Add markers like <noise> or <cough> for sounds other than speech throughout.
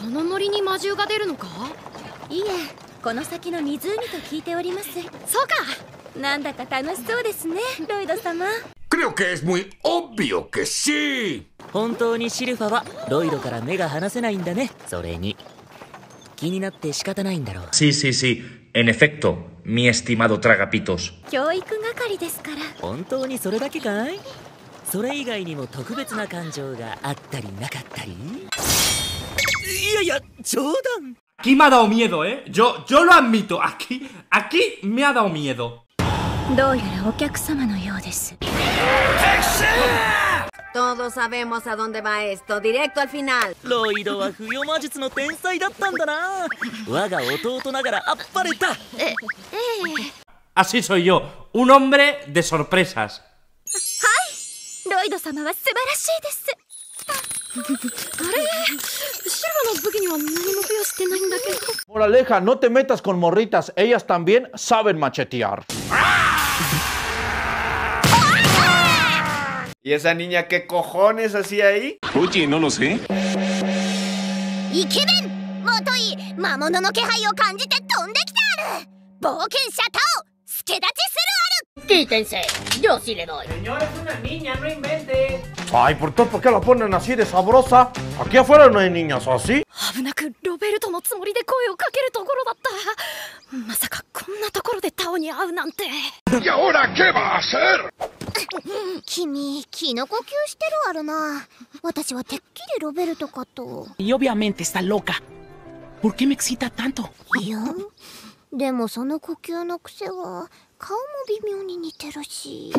この森に魔獣が出るのか？いえこの先の湖と聞いております。そうか！なんだか楽しそうですねロイド様。Creo que es muy obvio que sí. 本当にシルファはロイドから目が離せないんだねそれに。気になって仕方ないんだろう。Sí, sí, sí. En efecto, mi estimado tragapitos. 教育係ですから。本当にそれだけかい？それ以外にも特別な感情があったりなかったり？いやいや冗談 Aquí me ha dado miedo, ¿eh? Yo, yo lo admito. Aquí, aquí me ha dado miedo. どうやらお客様のようです Todos sabemos a dónde va esto, directo al final. ロイドは不要魔術の天才だったんだな我が弟ながらあっぱれた Así soy yo, un hombre de sorpresas. ロイド様は素晴らしいです Moraleja, no te metas con morritas, ellas también saben machetear. ¿Y esa niña qué cojones hacía ahí? Oye, no lo sé. Quítense, yo sí le doy. Señor, es una niña, no invente. Ay, por todo, ¿por qué la ponen así de sabrosa? Aquí afuera no hay niñas así. 危なくロベルトのつもりで声をかけるところだったまさかこんなところでタオに会うなんて ¿Y ahora qué va a hacer? 君気の呼吸してるあるな私はてっきりロベルトかと Y obviamente está loca. ¿Por qué me excita tanto? いやでもその呼吸の癖は 顔も微妙に似てるし。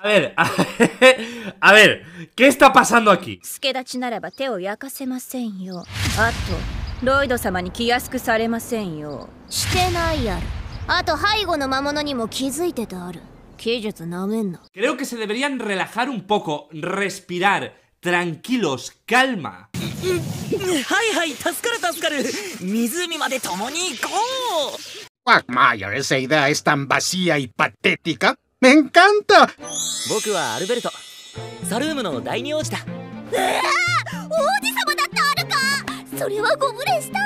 A ver, a ver, a ver, ¿qué está pasando aquí? 助立ちならば手を焼かせませんよあとロイド様に気安くされませんよしてないやるあと背後の魔物にも気づいてたある技術なめんな Creo que se deberían relajar un poco, respirar, tranquilos, calma. はいはい助かる助かる湖まで共に行こう Quagmire, esa idea es tan vacía y patética. ¡Me encanta! 僕はアルベルトサルームの第二王子だ王子様だってあるかそれはゴブレンスター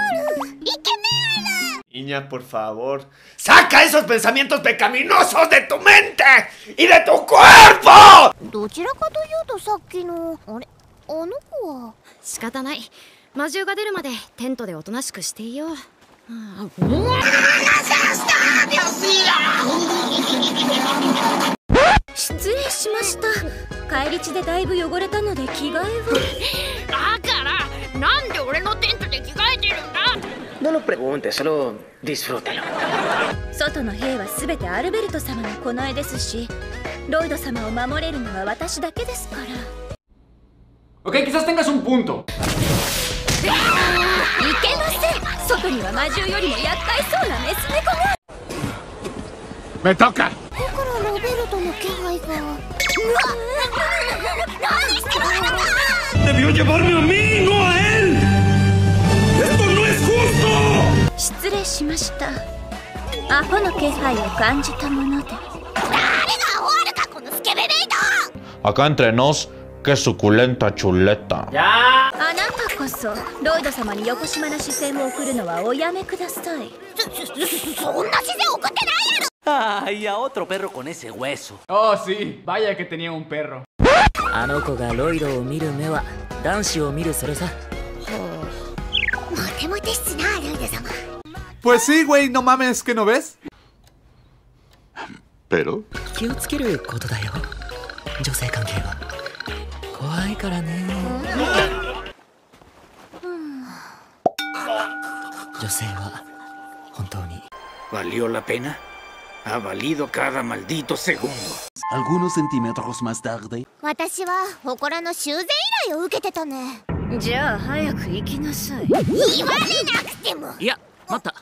ルイケメンある Niña, por favor. ¡Saca esos pensamientos pecaminosos de tu mente y de tu cuerpo! どちらかというとさっきのあれあの子は仕方ない魔獣が出るまでテントでおとなしくしていようあ 失礼しました。帰り血でだいぶ汚れたので着替えを。だから、なんで俺のテントで着替えてるんだ？No lo preguntes, solo disfrútalo. 外の兵は全てアルベルト様の近衛ですしロイド様を守れるのは私だけですから。Ok, quizás tengas un punto. いけません外には魔獣よりも厄介そうなメス猫が ¡Me toca! だからロベルトの気配がうわ何してるあなた ¡Debió llevarme a mí, no a él! ¡Esto no es justo! 失礼しましたアホの気配を感じたもので誰がアホあるかこのスケベレイド Acá entre nos, qué suculenta chuleta. あなたこそロイド様に横島な視線を送るのはおやめください。そそそんな視線送ってないやろ！Ay, a otro perro con ese hueso Oh, sí, vaya que tenía un perro. あの子がロイドを見る目は男子を見るそれさ。モテモテっすなロイド様。Pues sí, güey, no mames, ¿que no ves? ¿Pero? 気をつけることだよ女性関係は怖いからね性は本当に ¿Valió la pena? Ha valido cada maldito segundo. Algunos centímetros más tarde. 私は祠の修繕依頼を受けてたねじゃあ早く行きなさい言われなくてもいや待った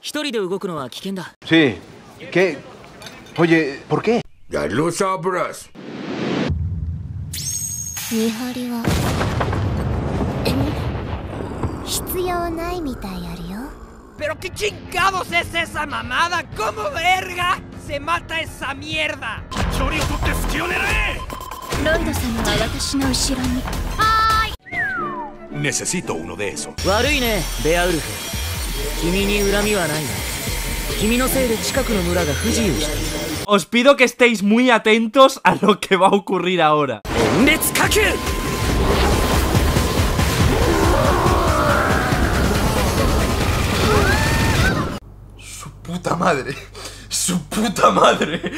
一人で動くのは危険だ Sí. ¿Qué? Oye, ¿por qué? Ya lo sabrás. 見張りは必要ないみたいあるよ ¿Pero qué chingados es esa mamada? ¿Cómo verga se mata esa mierda? ロイド様は私の後ろに Necesito uno de esos. 悪いねベアウルフ君に恨みはないが君のせいで近くの村が不自由している Os pido que estéis muy atentos a lo que va a ocurrir ahora. Puta madre. Su puta madre.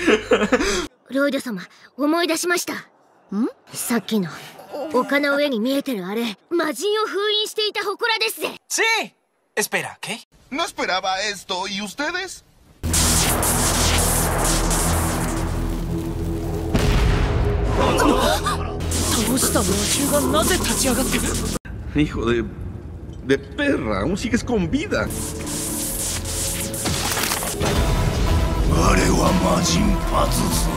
ロイド様思い出しましたんさっきの丘の上に見えてるあれ魔人を封印していた祠ですぜ Sí. Espera, ¿qué? No esperaba esto. ¿Y ustedes? Hijo de. de perra, aún sigues con vida. マジンパズズ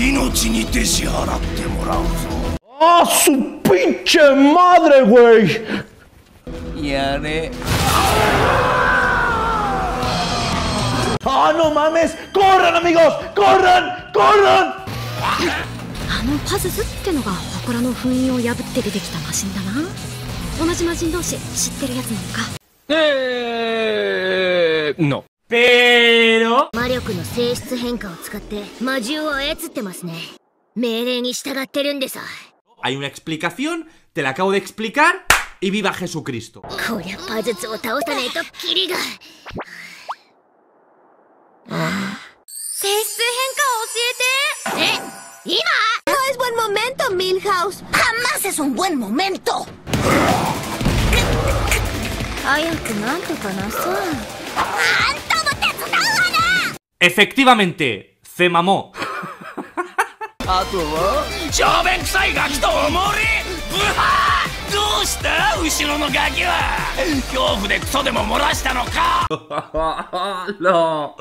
命にて支払ってもらうぞ。あすピッチんマーレウェイやれ。あのマメスコーランアミゴス。コーランコーあのパズズってのが祠の封印を破って出てきた魔人だな。同じ魔人同士知ってるやつなのか？えー、Pero... 魔力の性質変化を使って魔獣を操ってますね命令に従ってるんでさ Hay una explicación, te la acabo de explicar y viva Jesucristo. こりゃパズズを倒さねえとキリが性質変化を教えてえ今 No es buen momento, Milhouse Jamás es un buen momento 早くなんとかなさあんたも手伝うわな Efectivamente, se mamó. あとは小便臭いガキとどうした？後ろのガキは。恐怖でクソでも漏らしたのか？no,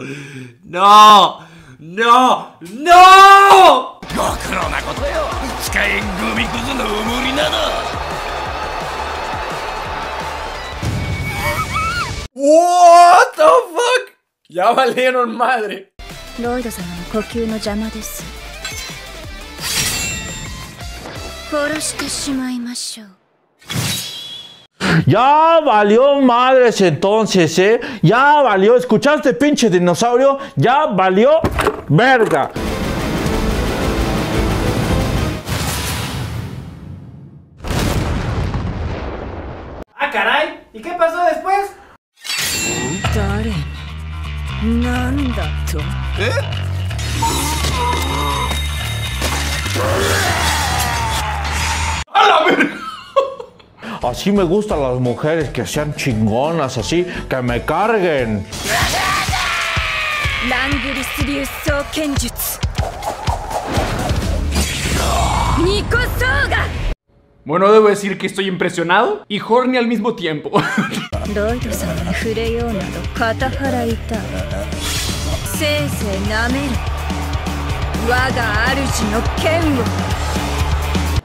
no, no, no. ご苦労なことよ。使えんグミクズのおもりなど? Ya valieron madre. ロイド様の呼吸の邪魔です殺してしまいましょう Ya valió madres entonces, ¿eh? Ya valió. ¿Escuchaste, pinche dinosaurio? Ya valió verga. Ah, caray. ¿Y qué pasó después? 誰 なんだと <laughs> Así me gustan las mujeres que sean chingonas, así, que me carguen. Bueno, debo decir que estoy impresionado y horny al mismo tiempo. <laughs>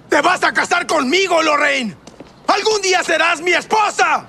¡Te vas a casar conmigo, Lorraine! ¡Algún día serás mi esposa!